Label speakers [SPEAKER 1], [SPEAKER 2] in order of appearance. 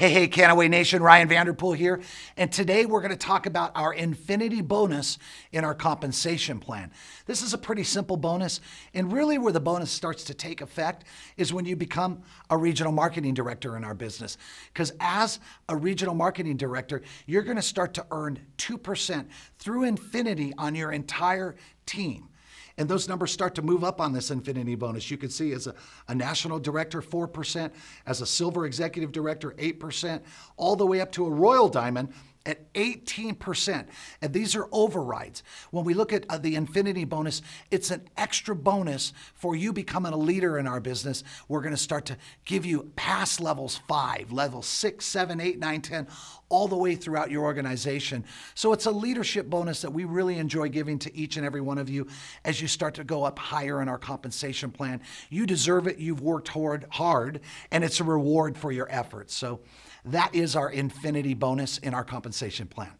[SPEAKER 1] Hey, hey, Kannaway Nation, Ryan Vanderpool here. And today we're going to talk about our infinity bonus in our compensation plan. This is a pretty simple bonus. And really, where the bonus starts to take effect is when you become a regional marketing director in our business. Because as a regional marketing director, you're going to start to earn 2% through infinity on your entire team. And those numbers start to move up on this infinity bonus. You can see as a, a, national director, 4%, as a silver executive director, 8%, all the way up to a royal diamond at 18%. And these are overrides. When we look at uh, the infinity bonus, it's an extra bonus for you becoming a leader in our business. We're going to start to give you past levels five, level six, seven, eight, nine, 10, all the way throughout your organization. So it's a leadership bonus that we really enjoy giving to each and every one of you as you start to go up higher in our compensation plan. You deserve it. You've worked hard, hard, and it's a reward for your efforts. So that is our infinity bonus in our compensation plan.